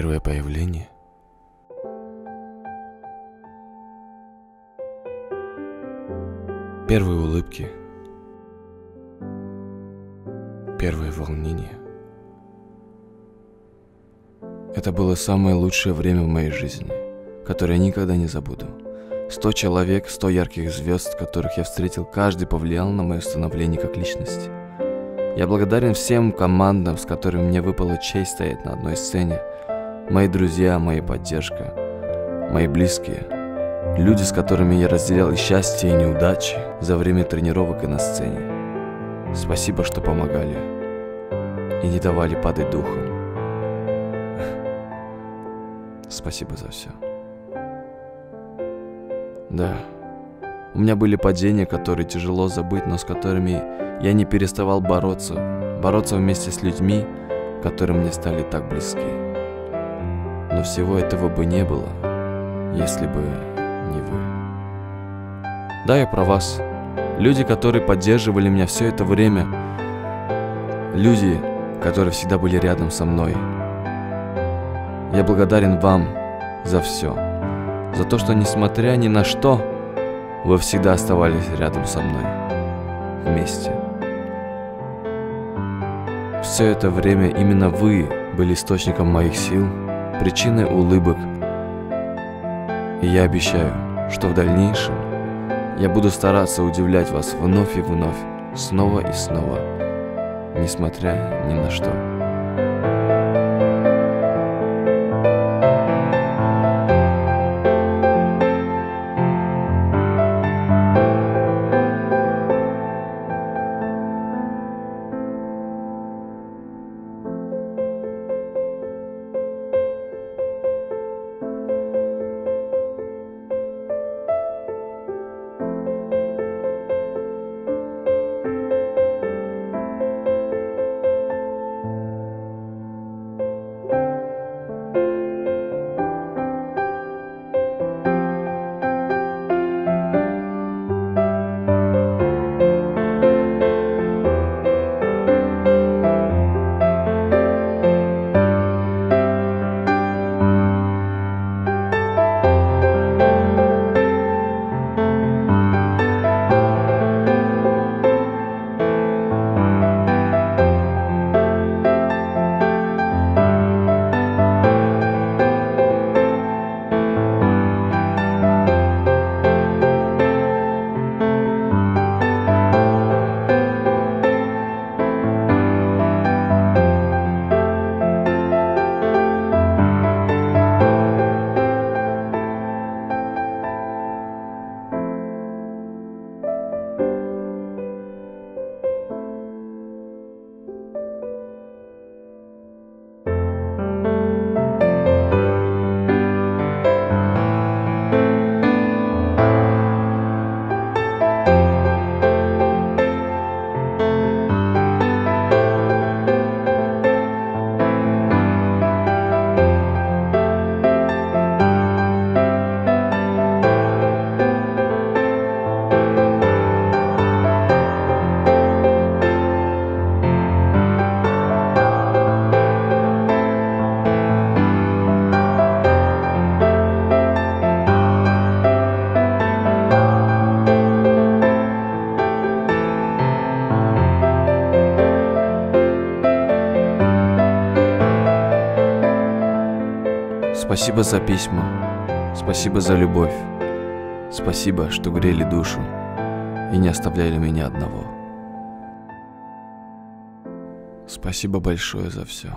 Первое появление. Первые улыбки. Первое волнение. Это было самое лучшее время в моей жизни, которое я никогда не забуду. Сто человек, сто ярких звезд, которых я встретил, каждый повлиял на мое становление как личность. Я благодарен всем командам, с которыми мне выпала честь стоять на одной сцене. Мои друзья, моя поддержка, мои близкие, люди, с которыми я разделял и счастье, и неудачи за время тренировок и на сцене. Спасибо, что помогали и не давали падать духом. Спасибо за все. Да, у меня были падения, которые тяжело забыть, но с которыми я не переставал бороться, бороться вместе с людьми, которые мне стали так близки. Но всего этого бы не было, если бы не вы. Да, я про вас. Люди, которые поддерживали меня все это время. Люди, которые всегда были рядом со мной. Я благодарен вам за все. За то, что несмотря ни на что, вы всегда оставались рядом со мной. Вместе. Все это время именно вы были источником моих сил, причиной улыбок. И я обещаю, что в дальнейшем я буду стараться удивлять вас вновь и вновь, снова и снова, несмотря ни на что. Спасибо за письма, спасибо за любовь, спасибо, что грели душу и не оставляли меня одного. Спасибо большое за все.